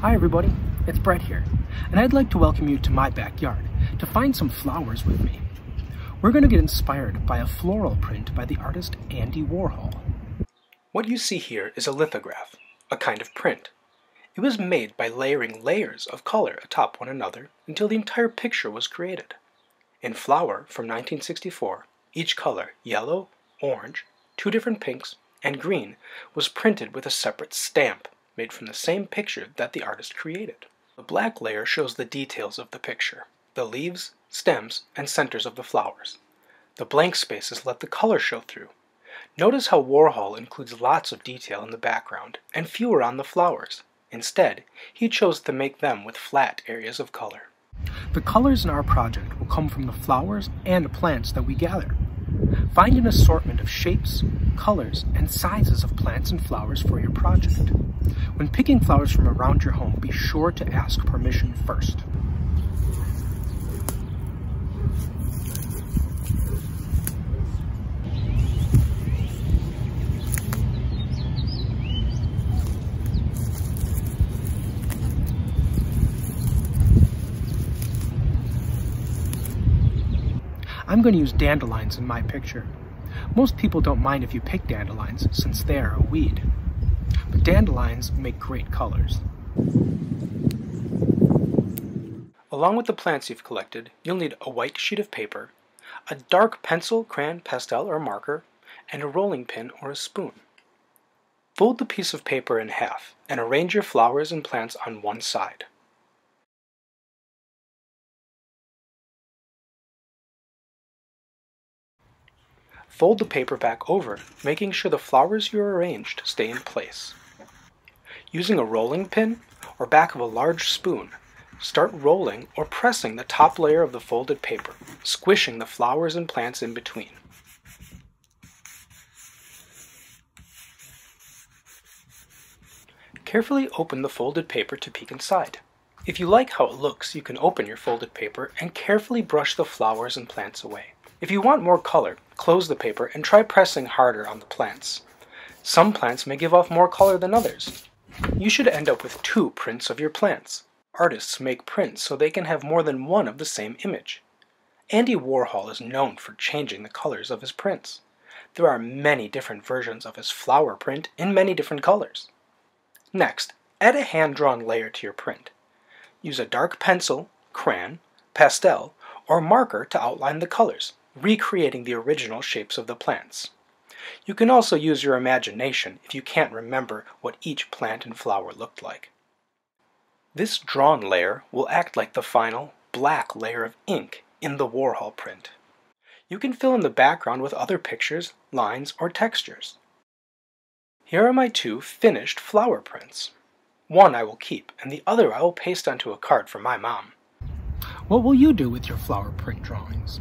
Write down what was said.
Hi everybody, it's Brett here, and I'd like to welcome you to my backyard to find some flowers with me. We're going to get inspired by a floral print by the artist Andy Warhol. What you see here is a lithograph, a kind of print. It was made by layering layers of color atop one another until the entire picture was created. In Flower from 1964, each color, yellow, orange, two different pinks, and green, was printed with a separate stamp made from the same picture that the artist created. The black layer shows the details of the picture, the leaves, stems, and centers of the flowers. The blank spaces let the color show through. Notice how Warhol includes lots of detail in the background and fewer on the flowers. Instead, he chose to make them with flat areas of color. The colors in our project will come from the flowers and plants that we gather. Find an assortment of shapes, colors, and sizes of plants and flowers for your project. When picking flowers from around your home, be sure to ask permission first. I'm going to use dandelions in my picture. Most people don't mind if you pick dandelions since they are a weed. But dandelions make great colors. Along with the plants you've collected, you'll need a white sheet of paper, a dark pencil, crayon, pastel, or marker, and a rolling pin or a spoon. Fold the piece of paper in half and arrange your flowers and plants on one side. Fold the paper back over, making sure the flowers you arranged stay in place. Using a rolling pin or back of a large spoon, start rolling or pressing the top layer of the folded paper, squishing the flowers and plants in between. Carefully open the folded paper to peek inside. If you like how it looks, you can open your folded paper and carefully brush the flowers and plants away. If you want more color, close the paper and try pressing harder on the plants. Some plants may give off more color than others. You should end up with two prints of your plants. Artists make prints so they can have more than one of the same image. Andy Warhol is known for changing the colors of his prints. There are many different versions of his flower print in many different colors. Next, add a hand-drawn layer to your print. Use a dark pencil, crayon, pastel, or marker to outline the colors recreating the original shapes of the plants. You can also use your imagination if you can't remember what each plant and flower looked like. This drawn layer will act like the final, black layer of ink in the Warhol print. You can fill in the background with other pictures, lines, or textures. Here are my two finished flower prints. One I will keep, and the other I will paste onto a card for my mom. What will you do with your flower print drawings?